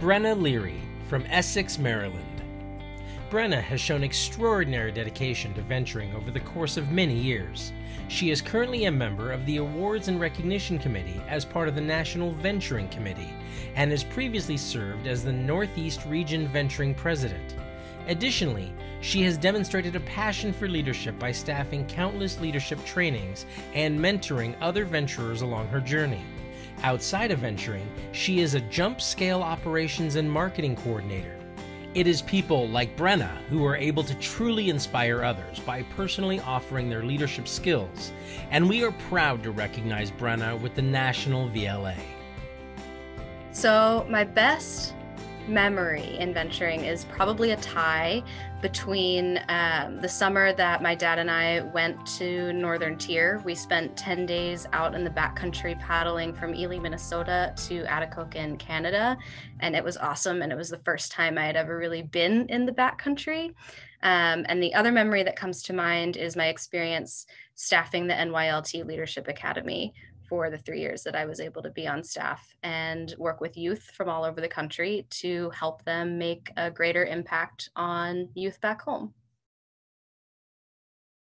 Brenna Leary from Essex, Maryland. Brenna has shown extraordinary dedication to venturing over the course of many years. She is currently a member of the Awards and Recognition Committee as part of the National Venturing Committee and has previously served as the Northeast Region Venturing President. Additionally, she has demonstrated a passion for leadership by staffing countless leadership trainings and mentoring other venturers along her journey. Outside of venturing, she is a jump scale operations and marketing coordinator. It is people like Brenna who are able to truly inspire others by personally offering their leadership skills, and we are proud to recognize Brenna with the National VLA. So, my best memory in venturing is probably a tie between um, the summer that my dad and I went to Northern Tier. We spent 10 days out in the backcountry paddling from Ely, Minnesota to Atikokan, Canada. And it was awesome. And it was the first time I had ever really been in the backcountry. Um, and the other memory that comes to mind is my experience staffing the NYLT Leadership Academy, for the three years that I was able to be on staff and work with youth from all over the country to help them make a greater impact on youth back home.